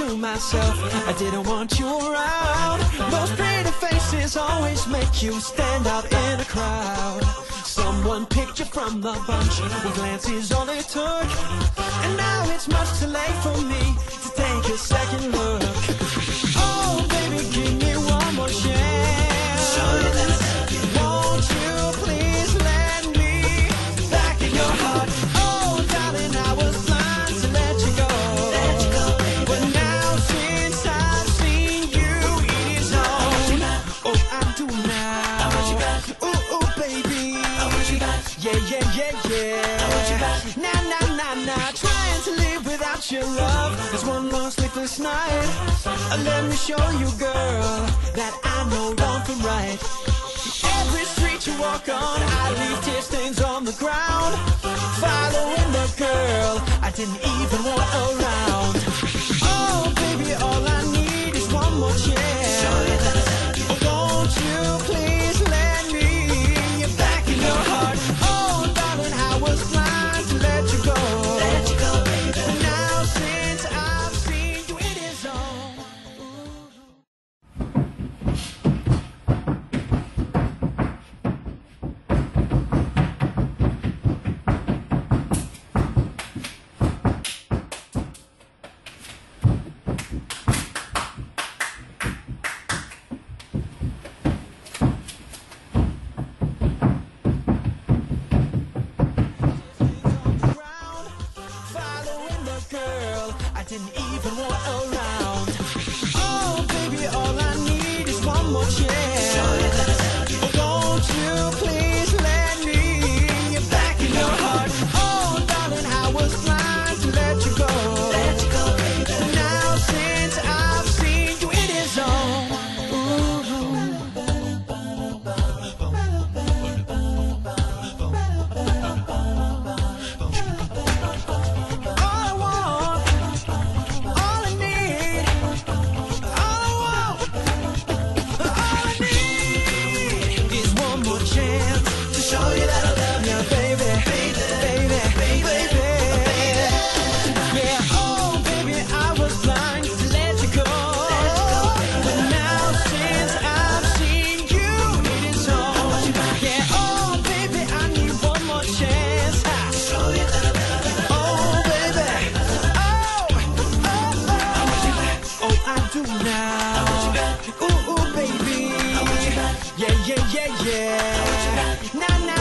to myself, I didn't want you around. Those pretty faces always make you stand out in a crowd. Someone picked you from the bunch, one glance is all it took. And now it's much too late for me to take a second look. Yeah, yeah, yeah, yeah. Nah, nah, nah, nah. Trying to live without your love is one long sleepless night. Uh, Let me show you, girl, that I know wrong from right. Every street you walk on, I leave tear stains on the ground. Following the girl I didn't even want around. Girl Yeah, yeah, yeah,